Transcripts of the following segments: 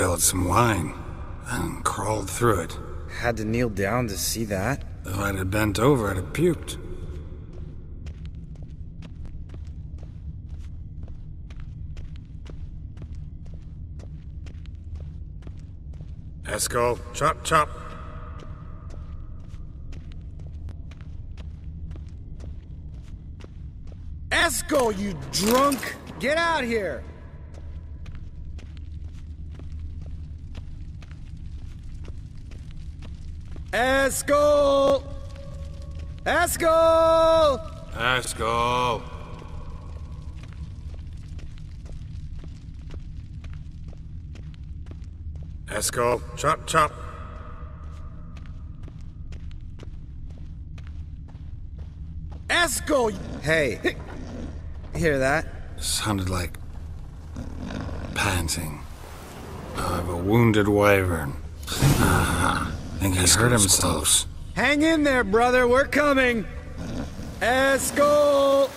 spilled some wine and crawled through it. Had to kneel down to see that. If I'd have bent over, I'd have puked. Eskel, chop chop. Eskel, you drunk! Get out here! Eskel! Eskel! Eskel. Eskel, chop chop. Eskel! Hey, hear that? Sounded like panting of a wounded wyvern. Ah, I think he hurt himself. Hang in there, brother. We're coming. Eskel!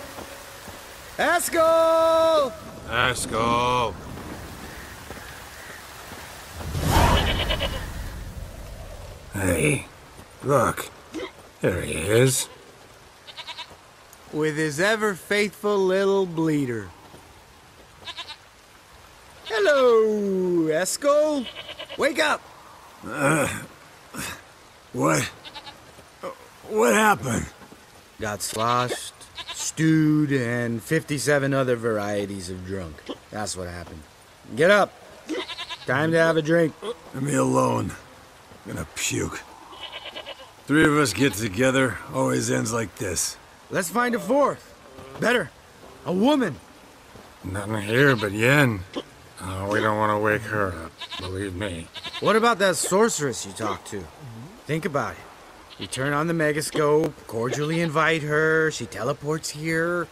Eskel! Eskel. Hey, look. There he is. With his ever faithful little bleeder. Hello, Eskel. Wake up. Uh, What? What happened? Got sloshed, stewed, and 57 other varieties of drunk. That's what happened. Get up. Time to have a drink. Leave me alone. I'm gonna puke. Three of us get together, always ends like this. Let's find a fourth. Better. A woman. Nothing here but Yen. Oh, we don't want to wake her up, believe me. What about that sorceress you talked to? Think about it. You turn on the megascope, cordially invite her, she teleports here.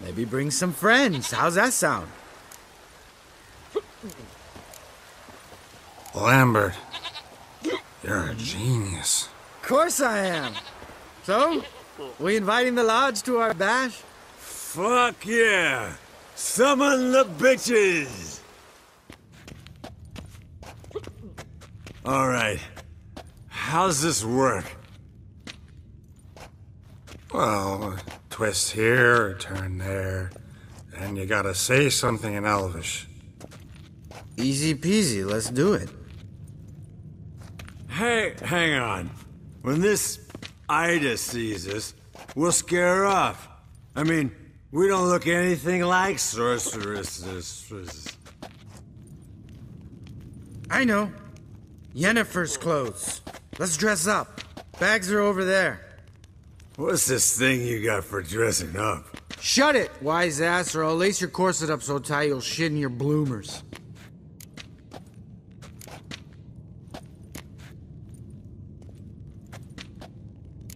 Maybe bring some friends. How's that sound? Lambert, you're a genius. Of course I am. So, we inviting the lodge to our bash? Fuck yeah! Summon the bitches! Alright. How's this work? Well, twist here, turn there, and you gotta say something in Elvish. Easy peasy, let's do it. Hey, hang on. When this Ida sees us, we'll scare her off. I mean, we don't look anything like sorceresses. I know. Yennefer's clothes. Let's dress up. Bags are over there. What's this thing you got for dressing up? Shut it, wise ass, or I'll lace your corset up so tight you'll shit in your bloomers.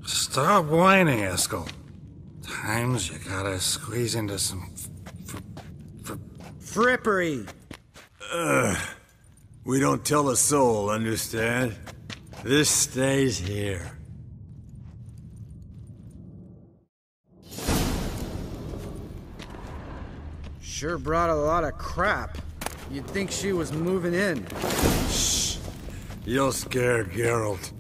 Stop whining, Eskel. Times you gotta squeeze into some. F- f- f- Frippery. We don't tell a soul, understand? This stays here. Sure brought a lot of crap. You'd think she was moving in. Shh. You'll scare Geralt.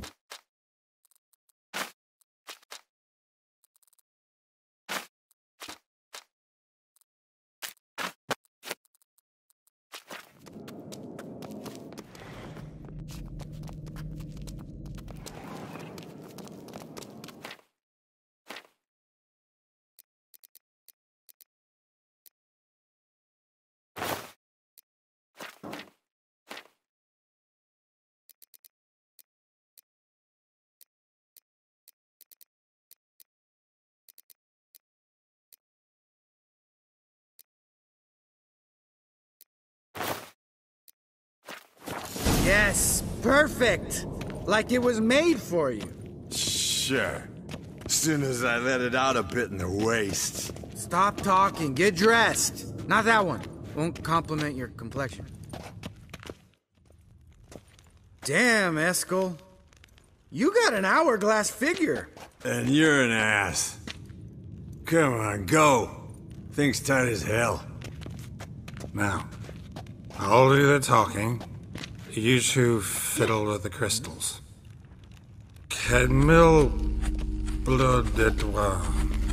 Yes, perfect. Like it was made for you. Sure. Soon as I let it out a bit in the waist. Stop talking, get dressed. Not that one. Won't compliment your complexion. Damn, Eskel. You got an hourglass figure. And you're an ass. Come on, go. Thing's tight as hell. Now, I'll do the talking, You two fiddle with the crystals. Cadmil blood et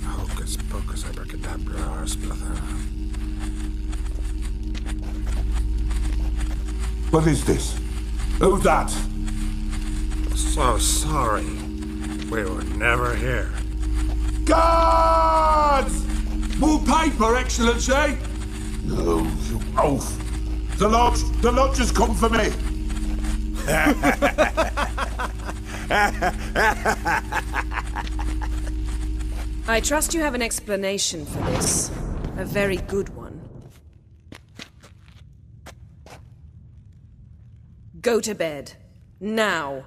hocus pocus abracadabra spluther. What is this? Who's that? So sorry. We were never here. Guards! More paper, Excellency! No, you oaf! The lodge, the lodge has come for me! I trust you have an explanation for this. A very good one. Go to bed. Now.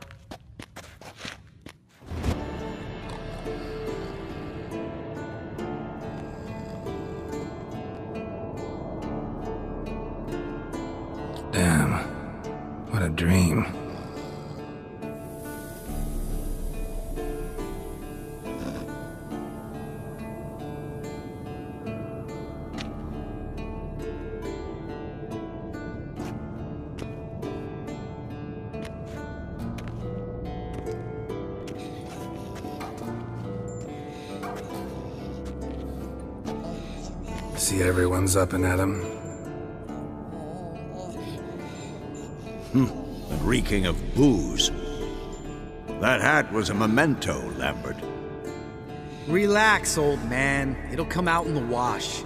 See up and at at 'em. and reeking of booze. That hat was a memento, Lambert. Relax, old man. It'll come out in the wash.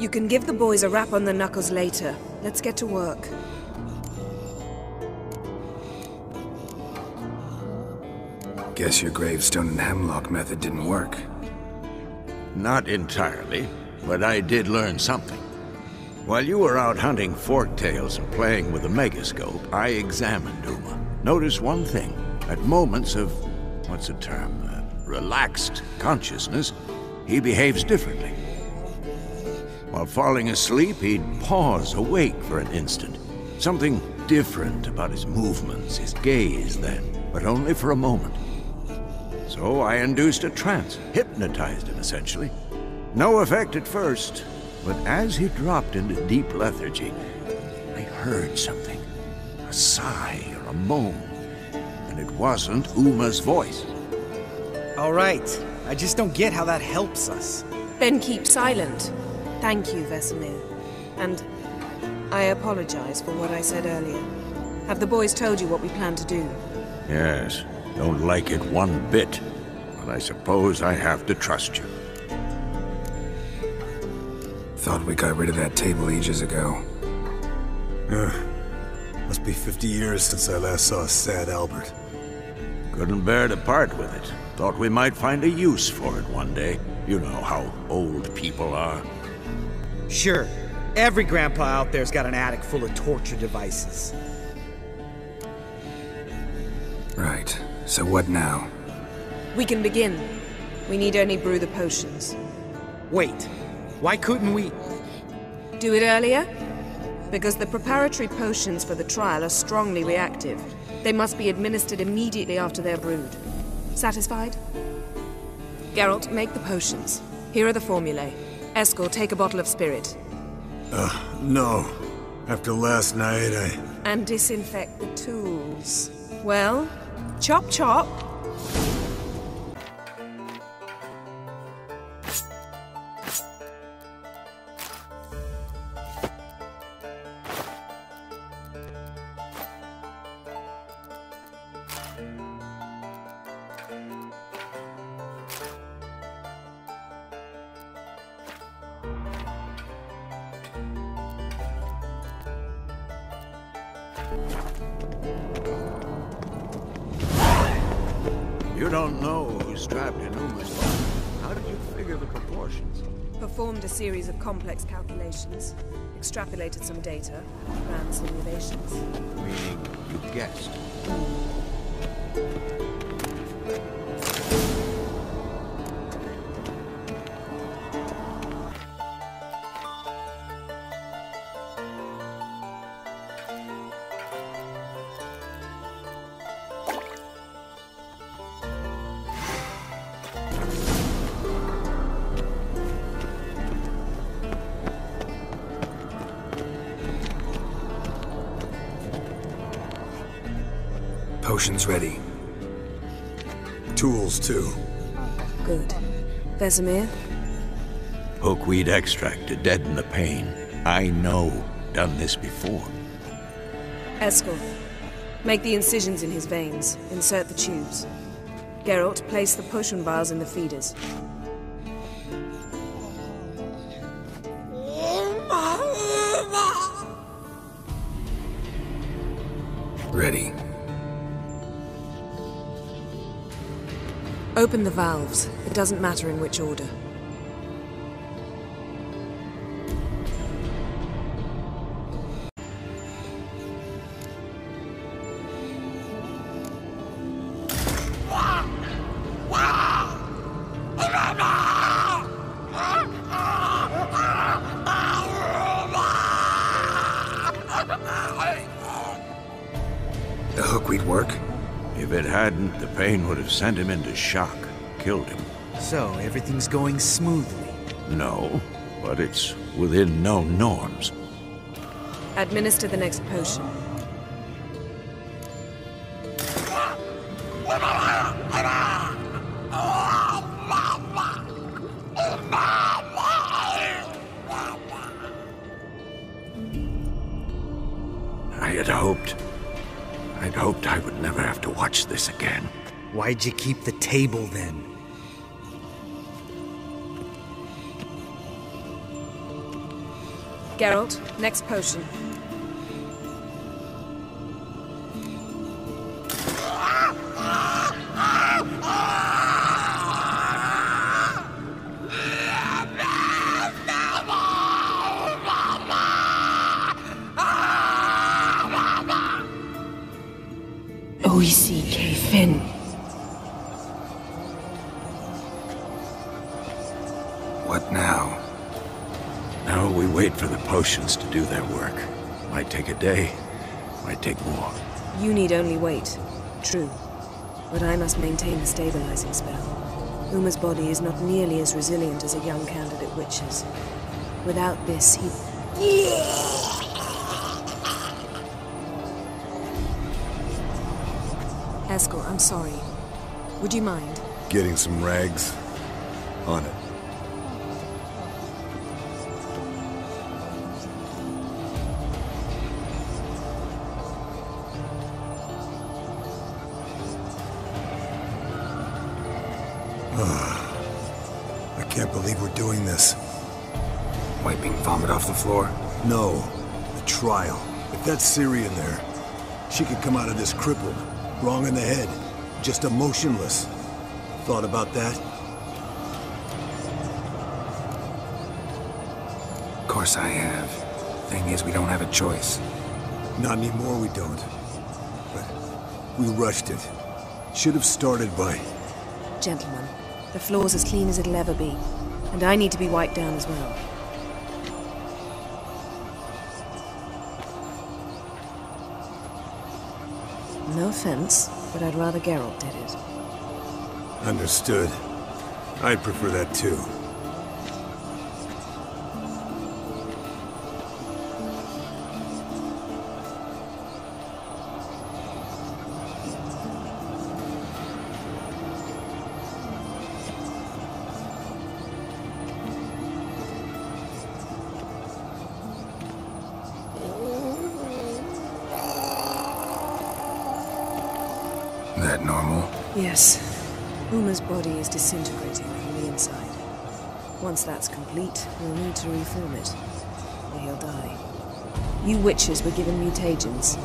You can give the boys a rap on the knuckles later. Let's get to work. Guess your gravestone and hemlock method didn't work. Not entirely, but I did learn something. While you were out hunting forktails and playing with the megascope, I examined Uma. Notice one thing. At moments of, what's the term, uh, relaxed consciousness, he behaves differently. While falling asleep, he'd pause awake for an instant. Something different about his movements, his gaze then, but only for a moment. So I induced a trance, hypnotized him essentially. No effect at first, but as he dropped into deep lethargy, I heard something. A sigh or a moan. And it wasn't Uma's voice. All right. I just don't get how that helps us. Then keep silent. Thank you, Vesemir. And I apologize for what I said earlier. Have the boys told you what we plan to do? Yes, don't like it one bit. But I suppose I have to trust you. Thought we got rid of that table ages ago. Must be 50 years since I last saw a sad Albert. Couldn't bear to part with it. Thought we might find a use for it one day. You know how old people are. Sure. Every grandpa out there's got an attic full of torture devices. Right. So what now? We can begin. We need only brew the potions. Wait. Why couldn't we? Do it earlier? Because the preparatory potions for the trial are strongly reactive. They must be administered immediately after they're brewed. Satisfied? Geralt, make the potions. Here are the formulae. Eskel, take a bottle of spirit. Uh, no. After last night, I. And disinfect the tools. Well, chop chop. You don't know who's trapped in Uma's body. How did you figure the proportions? Performed a series of complex calculations. Extrapolated some data. Ran simulations. Meaning you guessed. Vesemir? Hookweed extract to deaden the pain. I know. Done this before. Eskel. Make the incisions in his veins. Insert the tubes. Geralt, place the potion vials in the feeders. Open the valves. It doesn't matter in which order. The hookweed work? If it hadn't, the pain would have sent him into shock, killed him. So, everything's going smoothly. No, but it's within known norms. Administer the next potion. Why'd you keep the table then? Geralt, next potion. Stabilizing spell. Uma's body is not nearly as resilient as a young candidate witcher's. Without this, he... Eskel, I'm sorry. Would you mind? Getting some rags? On it. I can't believe we're doing this. Wiping vomit off the floor? No, the trial. If that's Ciri in there, she could come out of this crippled, wrong in the head, just emotionless. Thought about that? Of course I have. Thing is, we don't have a choice. Not anymore, we don't. But we rushed it. Should have started by... Gentlemen, the floor's as clean as it'll ever be. And I need to be wiped down as well. No offense, but I'd rather Geralt did it. Understood. I'd prefer that too. Uma's body is disintegrating from the inside. Once that's complete, we'll need to reform it. Or he'll die. You witchers were given mutagens.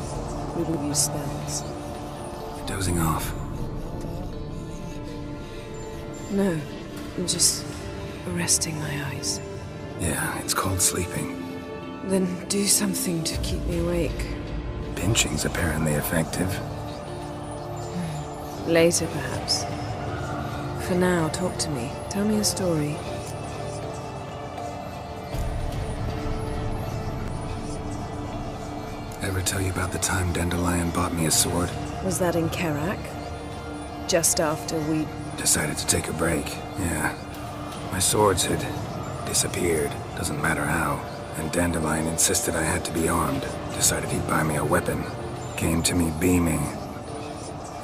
We will use spells. Dozing off. No, I'm just resting my eyes. Yeah, it's called sleeping. Then do something to keep me awake. Pinching's apparently effective. Hmm. Later, perhaps. For now, talk to me. Tell me a story. Ever tell you about the time Dandelion bought me a sword? Was that in Kerack? Just after we... Decided to take a break, yeah. My swords had disappeared, doesn't matter how. And Dandelion insisted I had to be armed. Decided he'd buy me a weapon. Came to me beaming.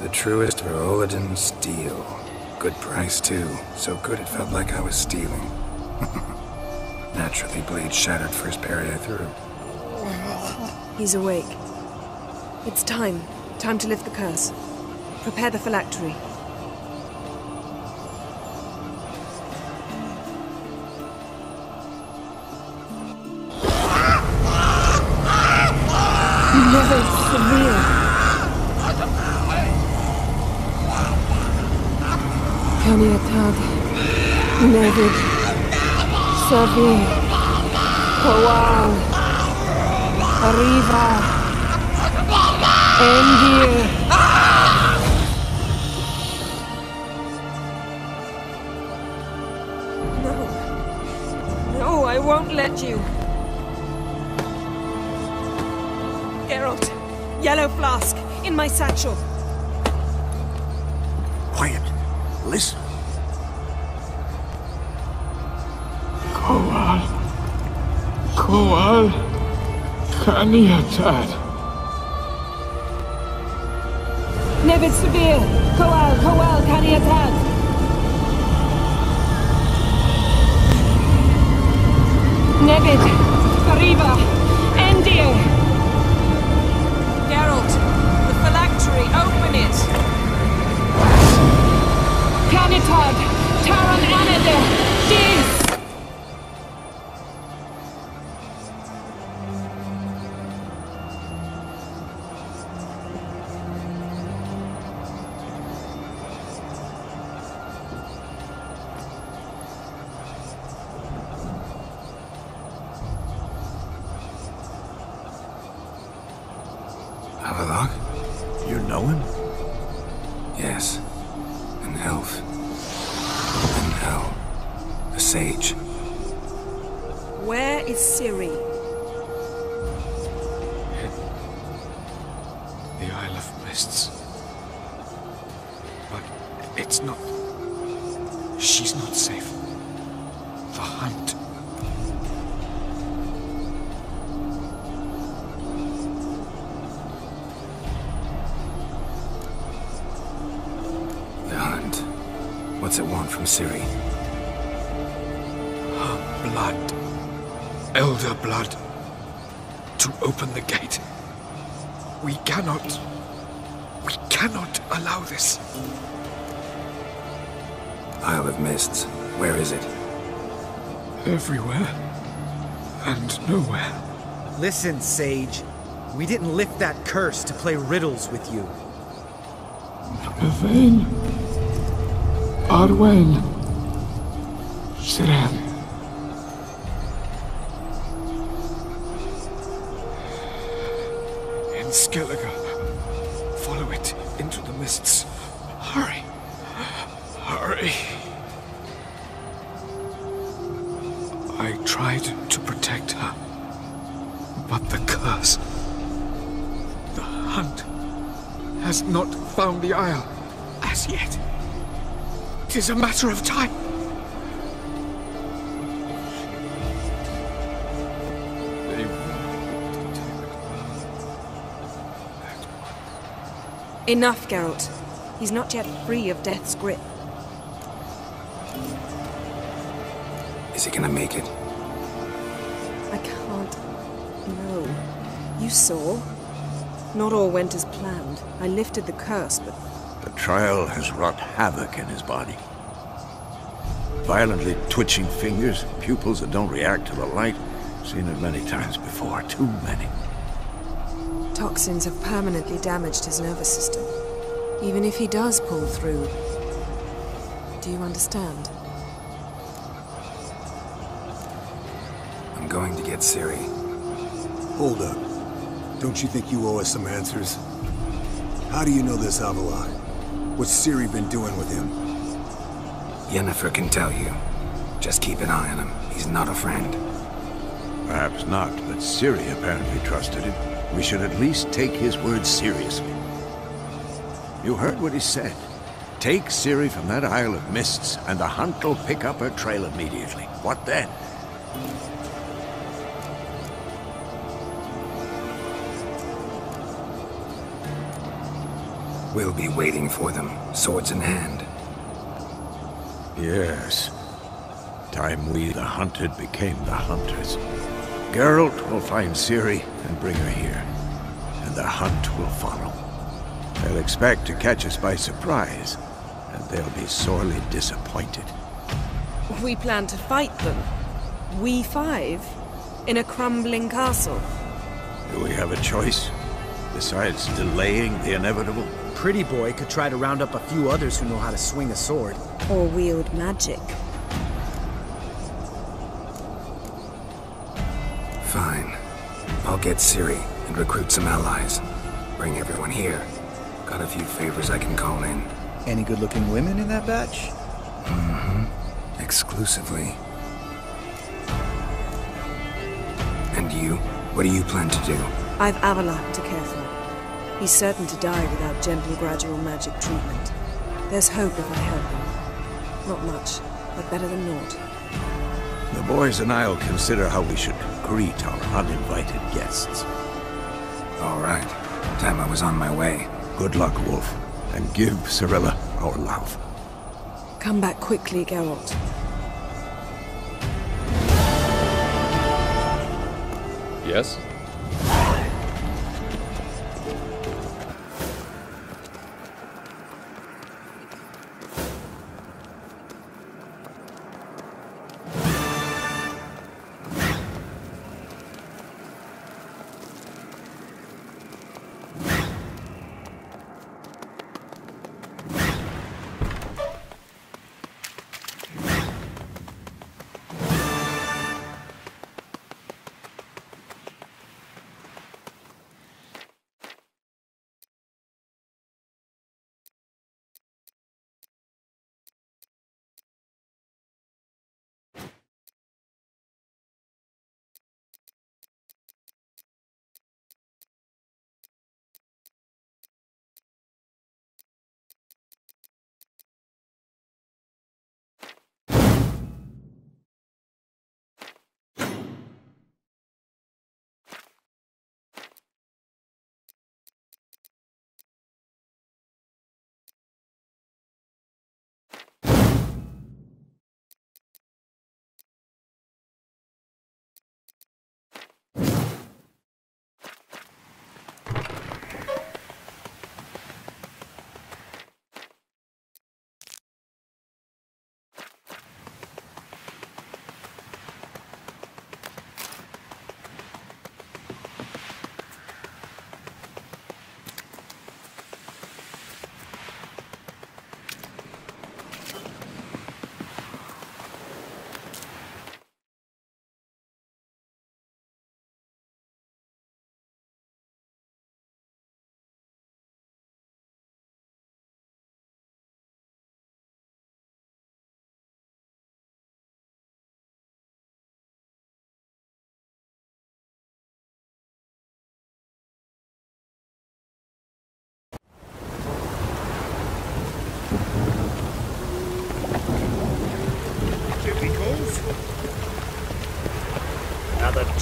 The truest Viroledan steel. Good price, too. So good it felt like I was stealing. Naturally, blade shattered first parry I threw. He's awake. It's time. Time to lift the curse. Prepare the phylactery. Savir. Kowal. Arriva. Endir. No. No, I won't let you. Geralt, yellow flask, in my satchel. Kaniatad. Nevid Severe, Koal, Koal, Kaniatad. Everywhere. And nowhere. Listen, Sage. We didn't lift that curse to play riddles with you. Yvain. Arwen. Siren. I tried to protect her. But the curse. The hunt has not found the Isle as yet. It is a matter of time. Enough, Geralt. He's not yet free of death's grip. Is he gonna make it? I can't. No. You saw. Not all went as planned. I lifted the curse, but The trial has wrought havoc in his body. Violently twitching fingers, pupils that don't react to the light. Seen it many times before. Too many. toxins have permanently damaged his nervous system. Even if he does pull through. Do you understand? Going to get Ciri. Hold up. Don't you think you owe us some answers? How do you know this Avallac'h? What's Ciri been doing with him? Yennefer can tell you. Just keep an eye on him. He's not a friend. Perhaps not, but Ciri apparently trusted him. We should at least take his words seriously. You heard what he said. Take Ciri from that Isle of Mists, and the hunt will pick up her trail immediately. What then? We'll be waiting for them, swords in hand. Yes. Time we, the hunted, became the hunters. Geralt will find Ciri and bring her here, and the hunt will follow. They'll expect to catch us by surprise, and they'll be sorely disappointed. We plan to fight them. We five? In a crumbling castle? Do we have a choice? Besides delaying the inevitable? Pretty boy could try to round up a few others who know how to swing a sword. Or wield magic. Fine. I'll get Ciri and recruit some allies. Bring everyone here. Got a few favors I can call in. Any good-looking women in that batch? Mm-hmm. Exclusively. And you? What do you plan to do? I've Avallac'h to care for. He's certain to die without gentle, gradual magic treatment. There's hope if I help him. Not much, but better than naught. The boys and I'll consider how we should greet our uninvited guests. All right. Time I was on my way. Good luck, Wolf, and give Cirilla our love. Come back quickly, Geralt. Yes?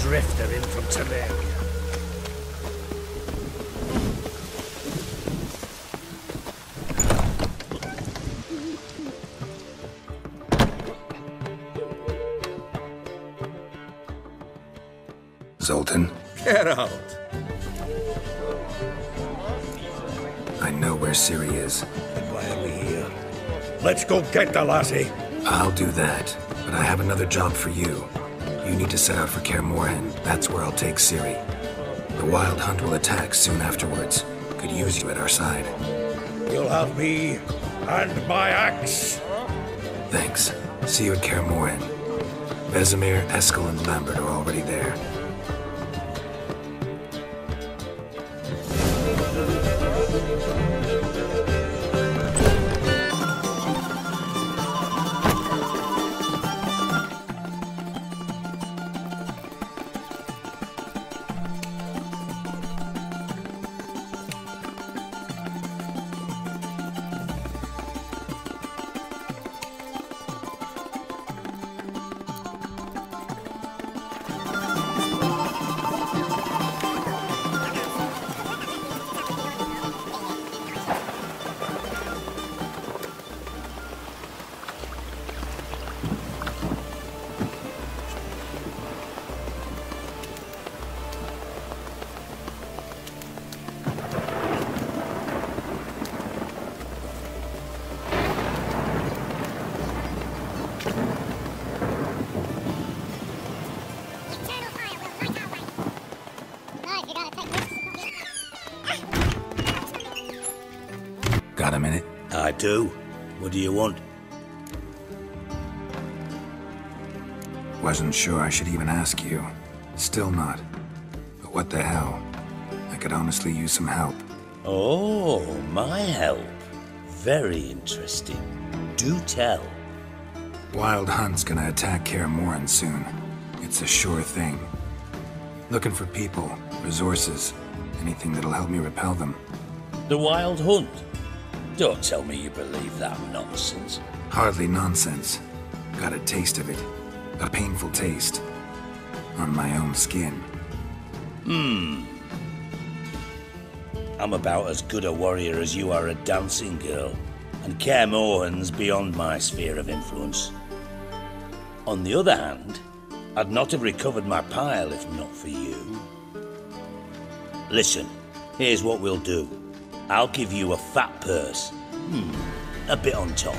Drifter in from Temeria. Zoltan, Get out. I know where Ciri is. And why are we here? Let's go get the lassie. I'll do that, but I have another job for you. You need to set out for Kaer Morhen. That's where I'll take Ciri. The Wild Hunt will attack soon afterwards. Could use you at our side. You'll have me and my axe. Thanks. See you at Kaer Morhen. Vesemir, Eskel, and Lambert are already there. Sure I should even ask you. Still not. But what the hell? I could honestly use some help. Oh, my help. Very interesting. Do tell. Wild Hunt's gonna attack Kaer Morhen soon. It's a sure thing. Looking for people, resources, anything that'll help me repel them. The Wild Hunt? Don't tell me you believe that nonsense. Hardly nonsense. Got a taste of it. A painful taste. On my own skin. Hmm. I'm about as good a warrior as you are a dancing girl, and Kaer Morhen's beyond my sphere of influence. On the other hand, I'd not have recovered my pile if not for you. Listen, here's what we'll do. I'll give you a fat purse. Hmm, a bit on top.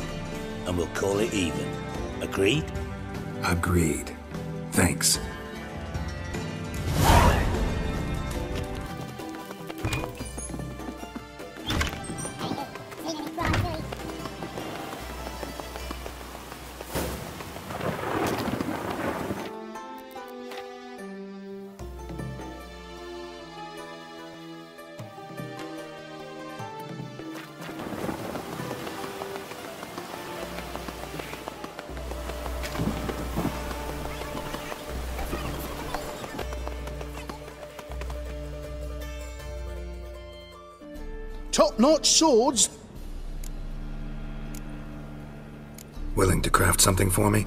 And we'll call it even. Agreed? Agreed. Thanks. Top-notch swords? Willing to craft something for me?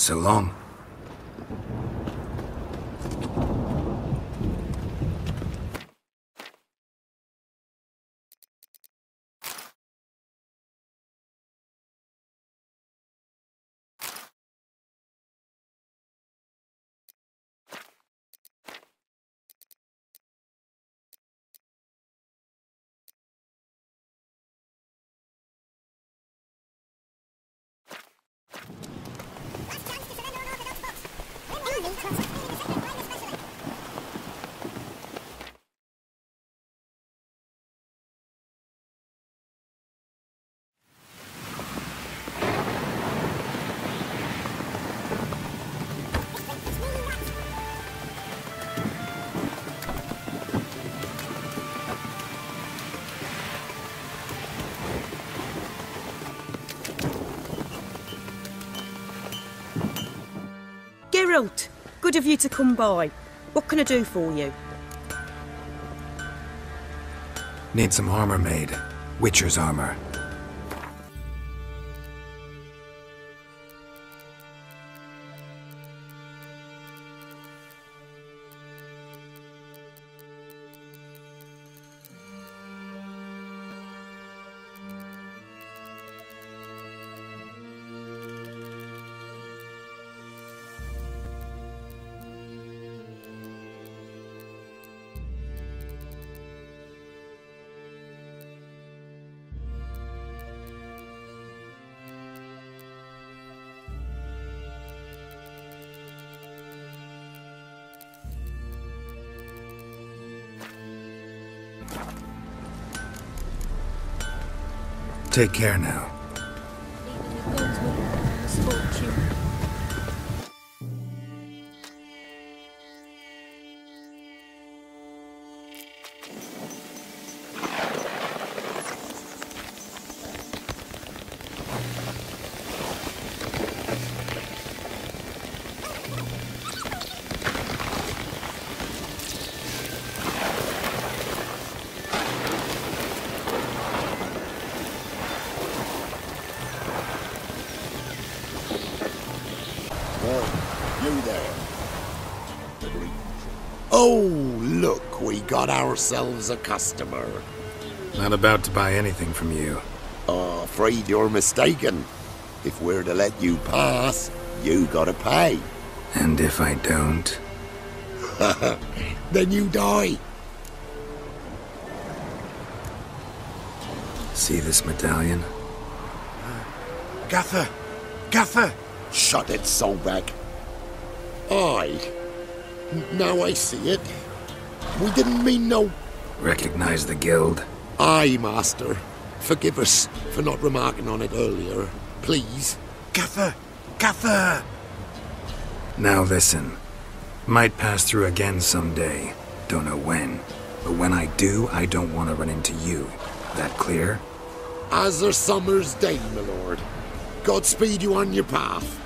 So long. Good of you to come by. What can I do for you? Need some armor made. Witcher's armor. Take care now. Got ourselves a customer. Not about to buy anything from you. Oh, afraid you're mistaken. If we're to let you pass, you gotta pay. And if I don't? then you die. See this medallion? Gaffer! Gaffer! Shut it, Solbeck. Aye. N- Now I see it. We didn't mean no... Recognize the guild? Aye, Master. Forgive us for not remarking on it earlier. Please. Gaffer! Gaffer! Now listen. Might pass through again someday. Don't know when. But when I do, I don't want to run into you. That clear? As a summer's day, my lord. Godspeed you on your path.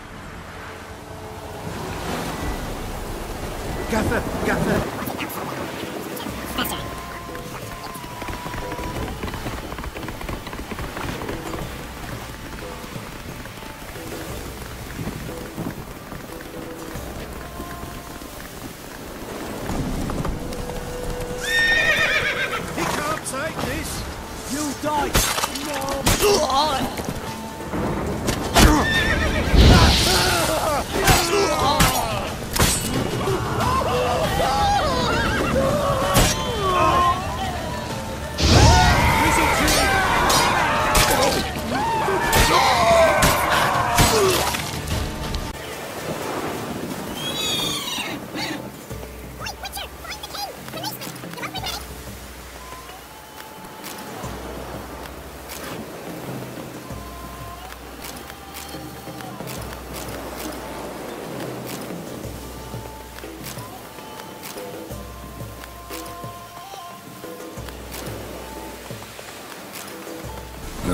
Gaffer, Gaffer. He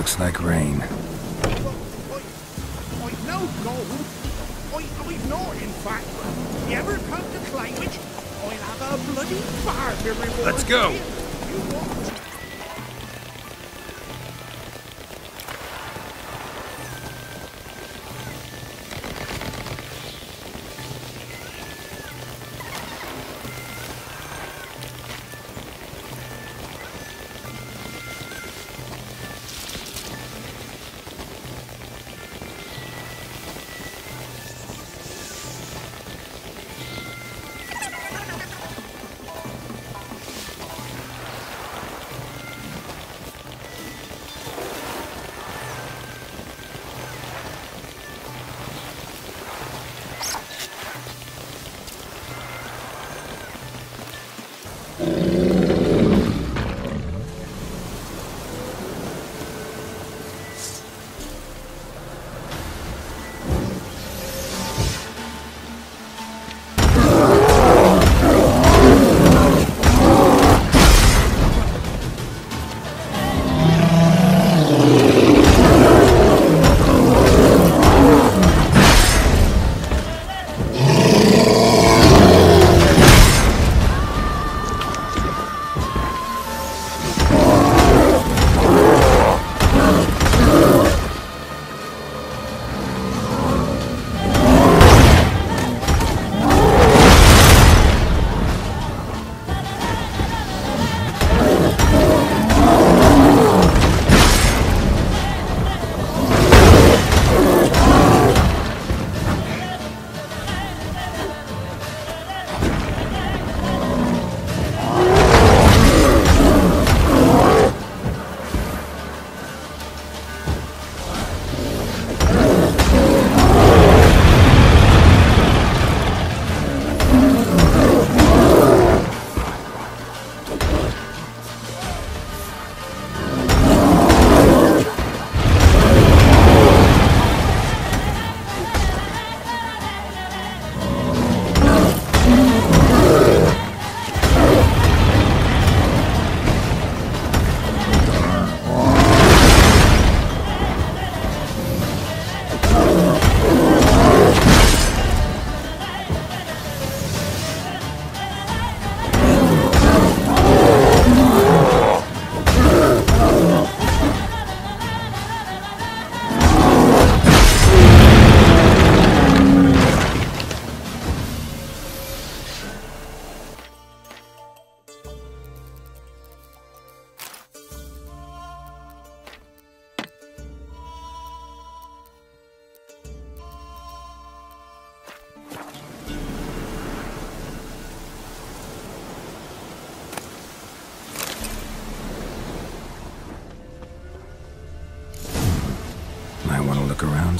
Looks like rain. Know gold. I've in fact. You ever come to it, I'll have a bloody fire to reward Let's go.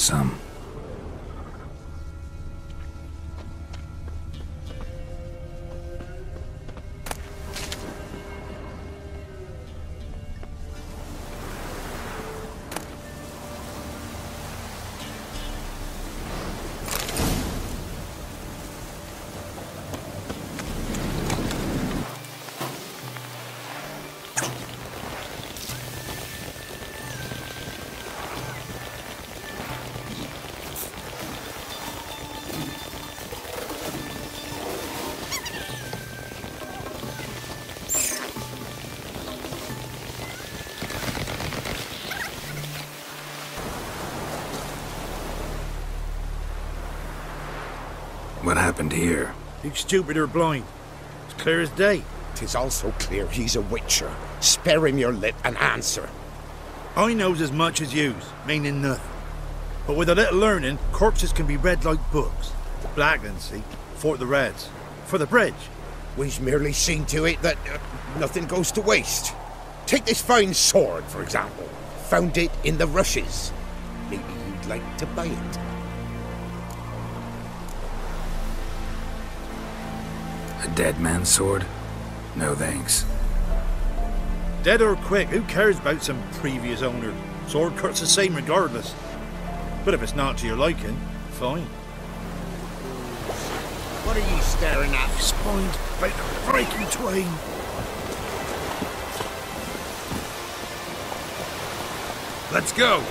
Some. Happened here? You stupid or blind? It's clear as day. Tis also clear he's a witcher. Spare him your lip and answer. I knows as much as yous, meaning nothing. But with a little learning, corpses can be read like books. Blackland, see? For the Reds. For the bridge. We've merely seen to it that uh, nothing goes to waste. Take this fine sword, for example. Found it in the rushes. Maybe you'd like to buy it. Dead man's sword? No thanks. Dead or quick, who cares about some previous owner? Sword cuts the same regardless. But if it's not to your liking, fine. What are you staring at? Spined about to break in twain. Let's go.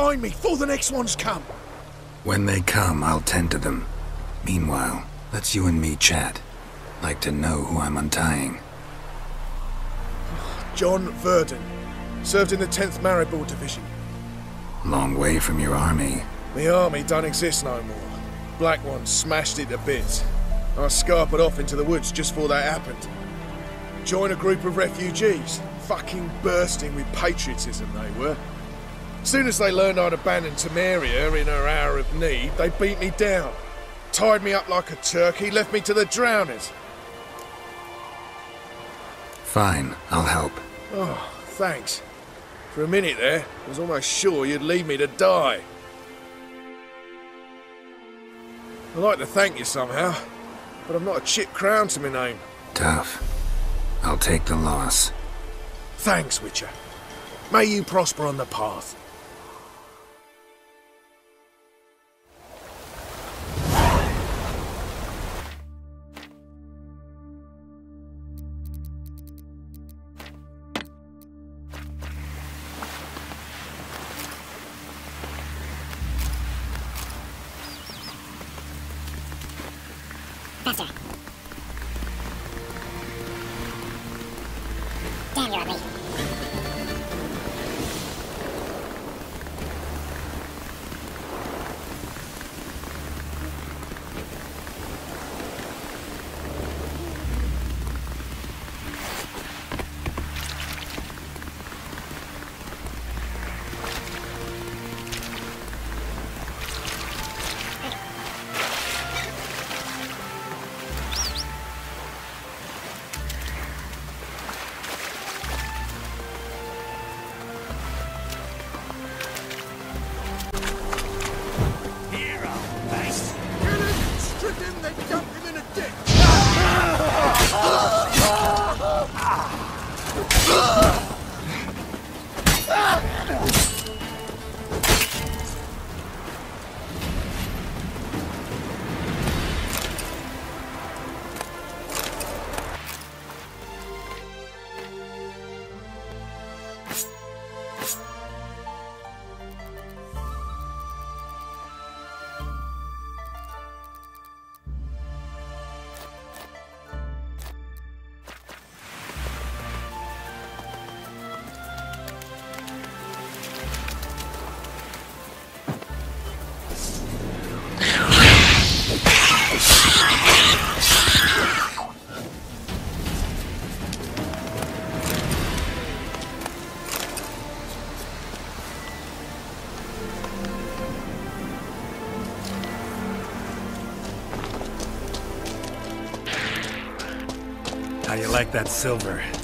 Find me before the next ones come. When they come, I'll tend to them. Meanwhile, let's you and me chat. Like to know who I'm untying. John Verdon. Served in the 10th Maribor Division. Long way from your army. The army don't exist no more. Black One smashed it to bits. I scarpered off into the woods just before that happened. Joined a group of refugees. Fucking bursting with patriotism they were. Soon as they learned I'd abandoned Temeria in her hour of need, they beat me down. Tied me up like a turkey, left me to the drowners. Fine, I'll help. Oh, thanks. For a minute there, I was almost sure you'd leave me to die. I'd like to thank you somehow, but I've not a chip crown to my name. Tough. I'll take the loss. Thanks, Witcher. May you prosper on the path. Like that silver?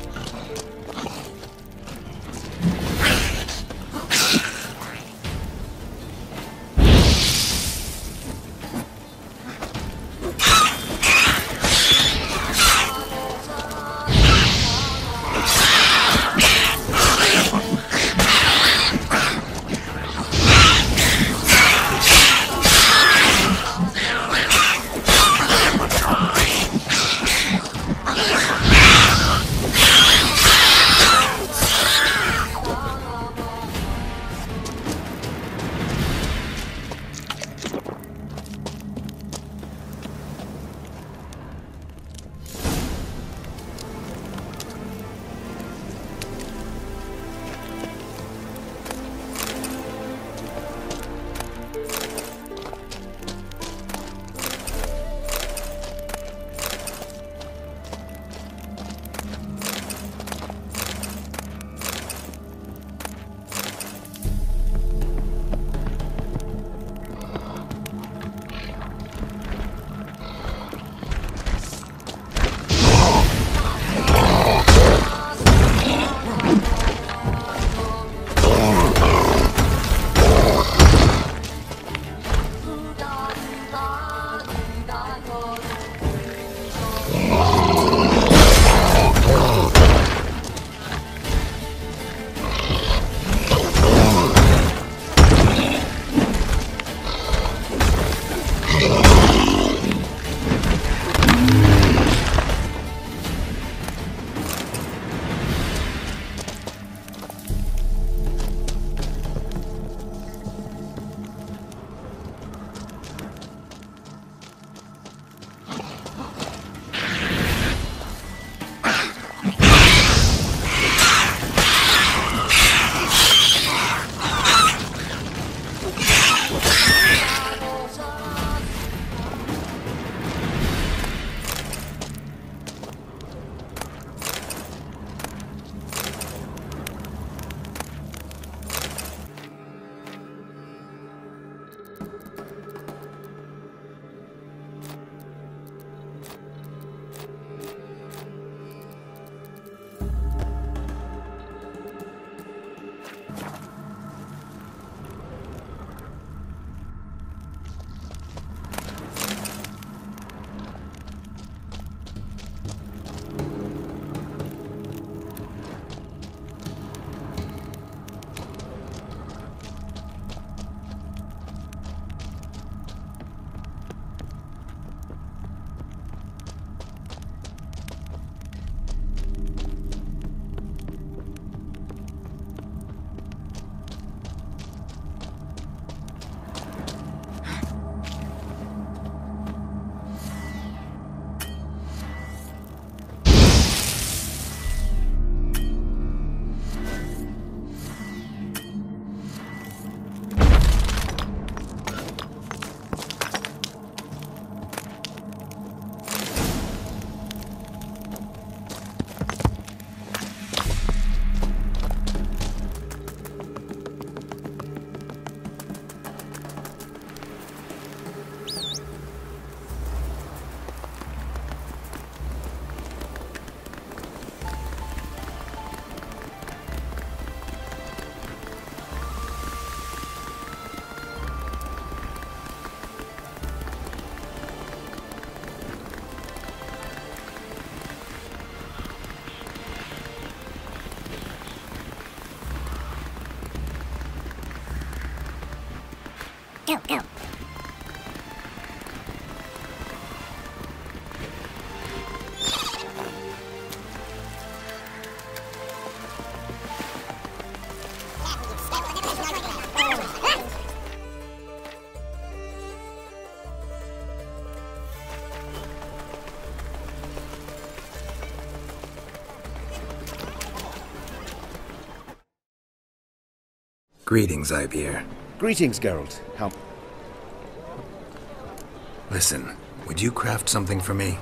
Go, go. Greetings, Ibeer. Greetings, Geralt. How... Listen, would you craft something for me?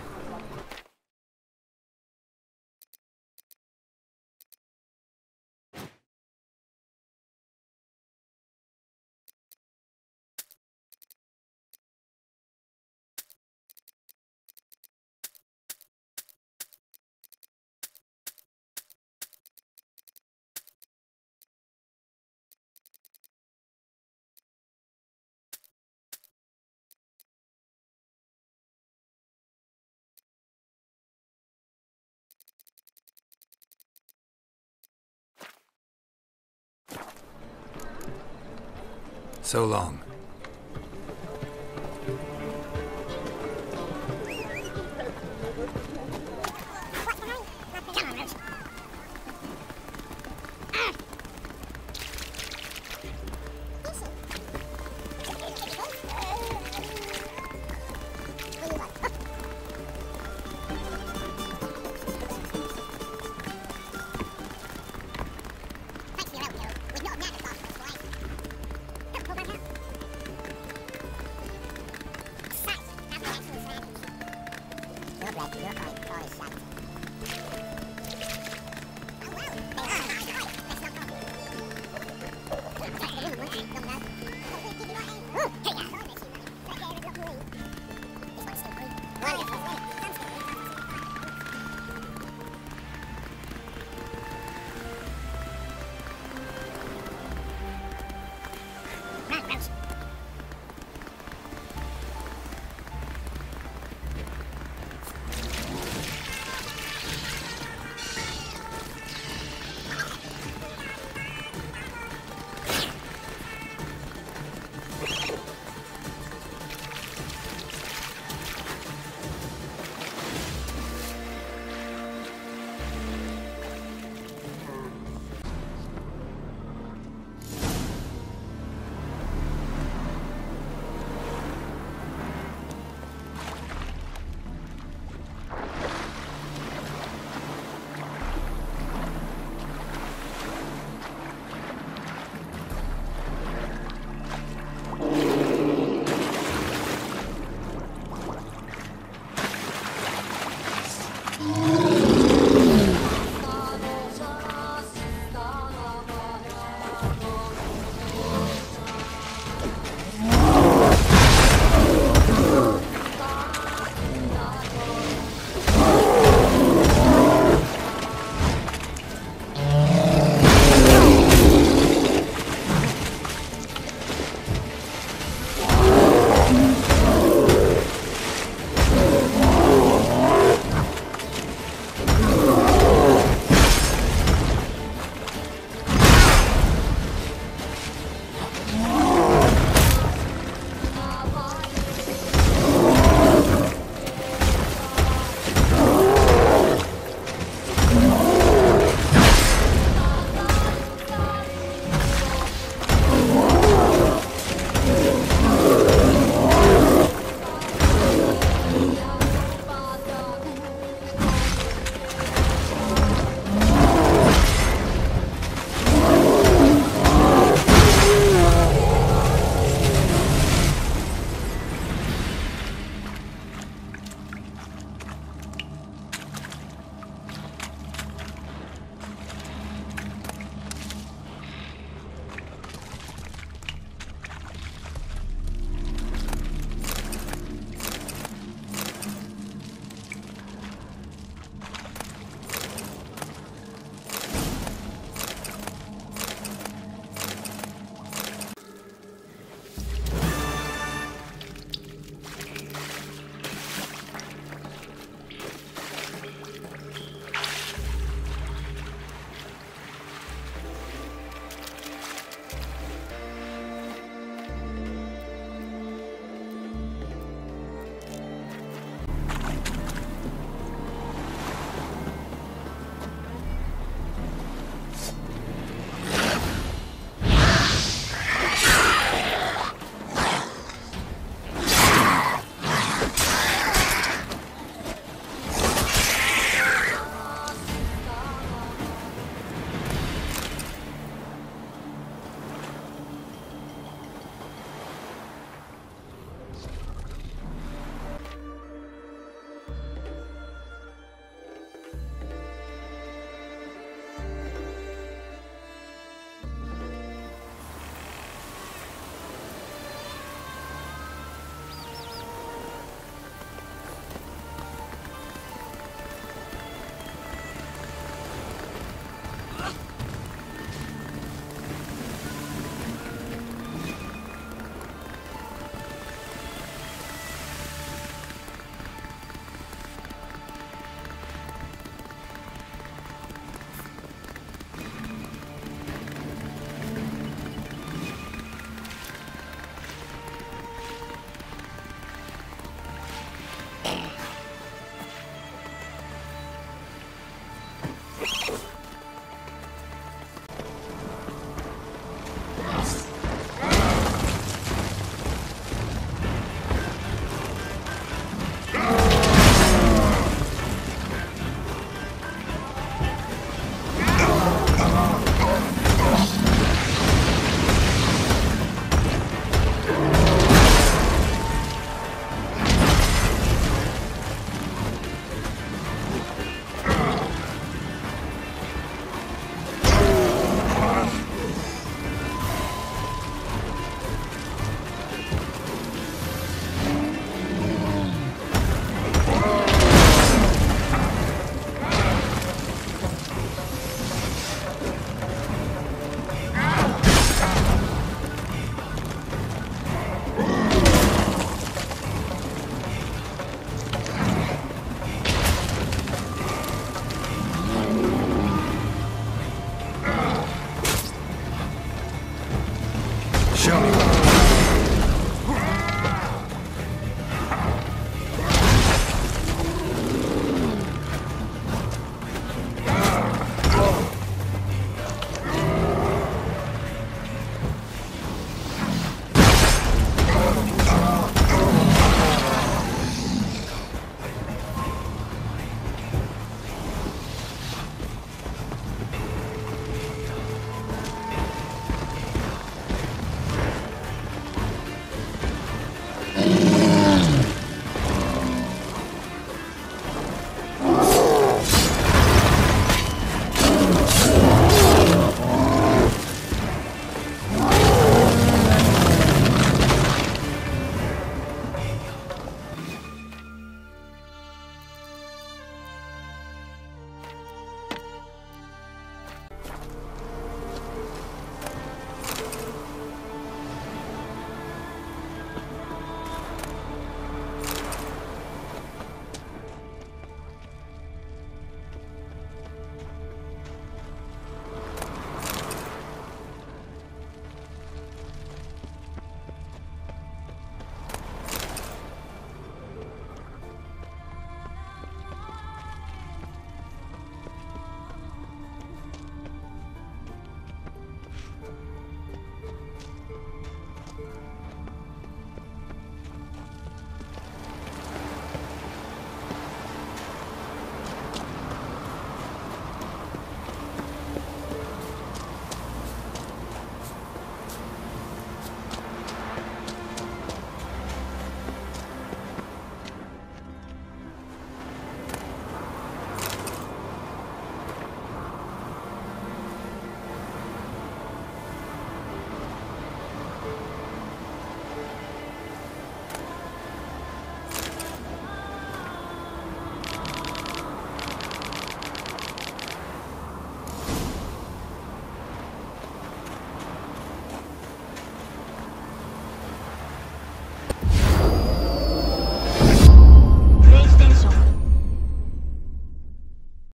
So long.